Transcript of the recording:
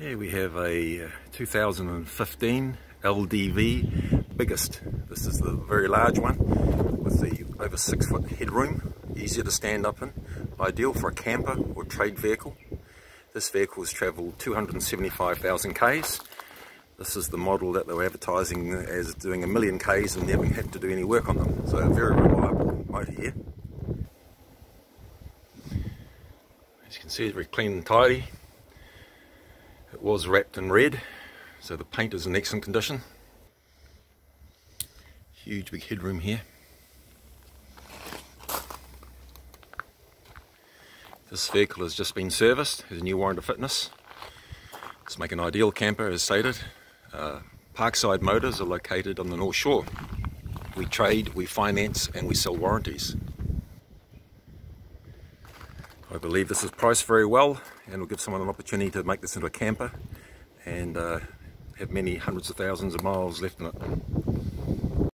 Here we have a uh, 2015 LDV biggest. This is the very large one with the over six foot headroom, easier to stand up in, ideal for a camper or trade vehicle. This vehicle has travelled 275,000 Ks. This is the model that they were advertising as doing a million Ks and never had to do any work on them. So a very reliable motor here. As you can see, it's very clean and tidy. It was wrapped in red, so the paint is in excellent condition. Huge big headroom here. This vehicle has just been serviced, has a new warrant of fitness. To make an ideal camper as stated. Uh, Parkside Motors are located on the North Shore. We trade, we finance and we sell warranties. I believe this is priced very well and will give someone an opportunity to make this into a camper and uh, have many hundreds of thousands of miles left in it.